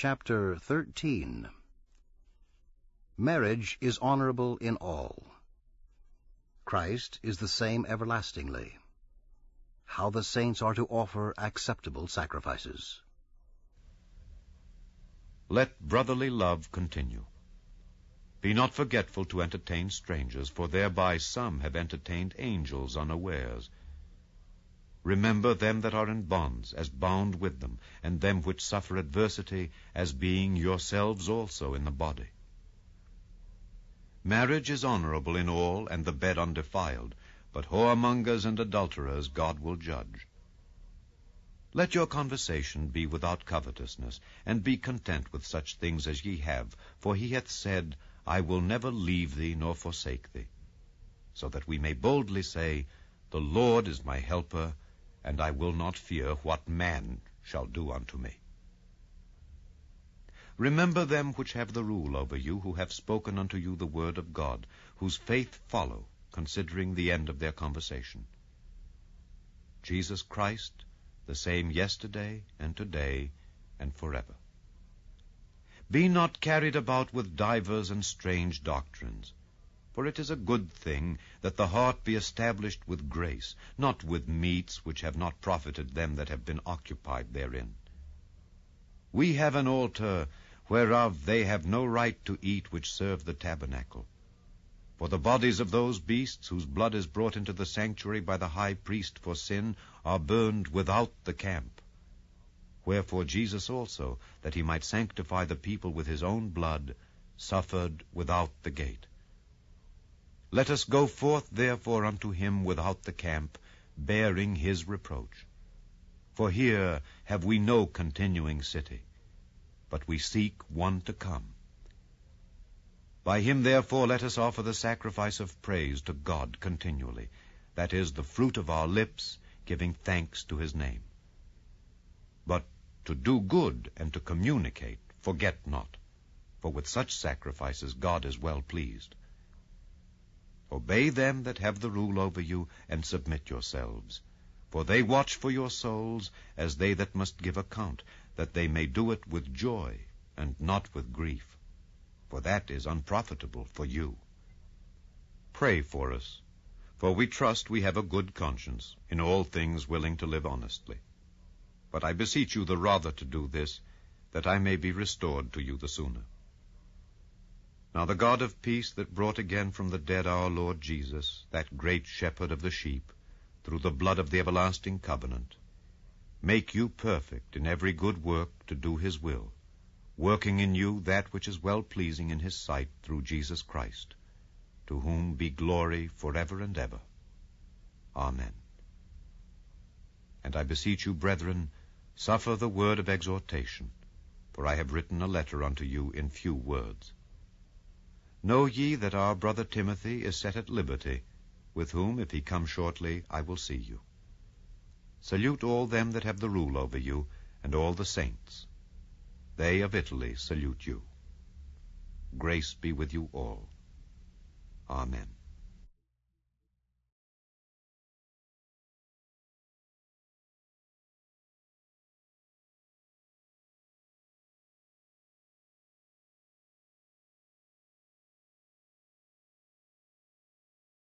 Chapter 13 Marriage is honorable in all. Christ is the same everlastingly. How the saints are to offer acceptable sacrifices. Let brotherly love continue. Be not forgetful to entertain strangers, for thereby some have entertained angels unawares. Remember them that are in bonds, as bound with them, and them which suffer adversity, as being yourselves also in the body. Marriage is honorable in all, and the bed undefiled, but whoremongers and adulterers God will judge. Let your conversation be without covetousness, and be content with such things as ye have, for he hath said, I will never leave thee nor forsake thee. So that we may boldly say, The Lord is my helper, and I will not fear what man shall do unto me. Remember them which have the rule over you, who have spoken unto you the word of God, whose faith follow, considering the end of their conversation. Jesus Christ, the same yesterday and today and forever. Be not carried about with divers and strange doctrines, for it is a good thing that the heart be established with grace, not with meats which have not profited them that have been occupied therein. We have an altar whereof they have no right to eat which serve the tabernacle. For the bodies of those beasts whose blood is brought into the sanctuary by the high priest for sin are burned without the camp. Wherefore Jesus also, that he might sanctify the people with his own blood, suffered without the gate. Let us go forth therefore unto him without the camp, bearing his reproach. For here have we no continuing city, but we seek one to come. By him therefore let us offer the sacrifice of praise to God continually, that is, the fruit of our lips, giving thanks to his name. But to do good and to communicate, forget not, for with such sacrifices God is well pleased. Obey them that have the rule over you, and submit yourselves. For they watch for your souls, as they that must give account, that they may do it with joy, and not with grief. For that is unprofitable for you. Pray for us, for we trust we have a good conscience, in all things willing to live honestly. But I beseech you the rather to do this, that I may be restored to you the sooner. Now the God of peace that brought again from the dead our Lord Jesus, that great shepherd of the sheep, through the blood of the everlasting covenant, make you perfect in every good work to do his will, working in you that which is well pleasing in his sight through Jesus Christ, to whom be glory forever and ever. Amen. And I beseech you, brethren, suffer the word of exhortation, for I have written a letter unto you in few words. Know ye that our brother Timothy is set at liberty, with whom, if he come shortly, I will see you. Salute all them that have the rule over you, and all the saints. They of Italy salute you. Grace be with you all. Amen.